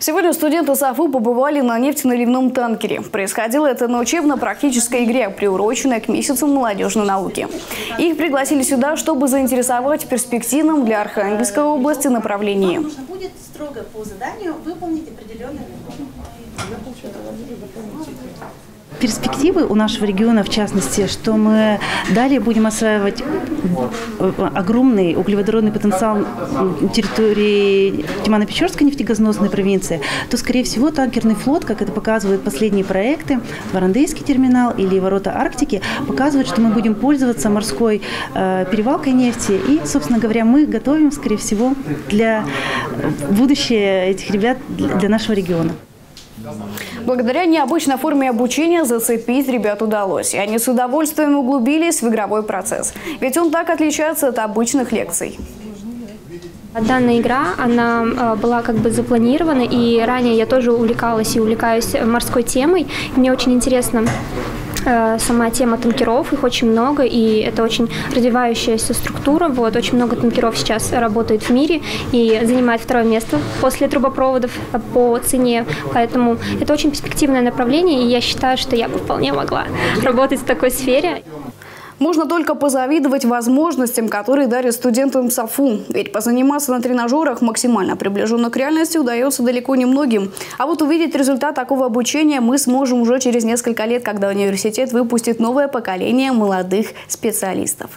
Сегодня студенты САФУ побывали на нефтеналивном танкере. Происходило это на учебно-практической игре, приуроченной к месяцу молодежной науки. Их пригласили сюда, чтобы заинтересовать перспективным для Архангельской области направлении. Нужно будет строго по заданию выполнить определенные перспективы у нашего региона, в частности, что мы далее будем осваивать э, огромный углеводородный потенциал территории Тимано-Печорской нефтегазносной провинции, то, скорее всего, танкерный флот, как это показывают последние проекты, Варандейский терминал или ворота Арктики, показывают, что мы будем пользоваться морской э, перевалкой нефти. И, собственно говоря, мы готовим, скорее всего, для будущего этих ребят для нашего региона. Благодаря необычной форме обучения зацепить ребят удалось, и они с удовольствием углубились в игровой процесс. Ведь он так отличается от обычных лекций. Данная игра, она э, была как бы запланирована, и ранее я тоже увлекалась и увлекаюсь морской темой. Мне очень интересно сама тема танкеров, их очень много, и это очень развивающаяся структура. Вот, очень много танкеров сейчас работает в мире и занимает второе место после трубопроводов по цене. Поэтому это очень перспективное направление, и я считаю, что я бы вполне могла работать в такой сфере. Можно только позавидовать возможностям, которые дарят студентам САФУ. Ведь позаниматься на тренажерах максимально приближенно к реальности удается далеко не многим. А вот увидеть результат такого обучения мы сможем уже через несколько лет, когда университет выпустит новое поколение молодых специалистов.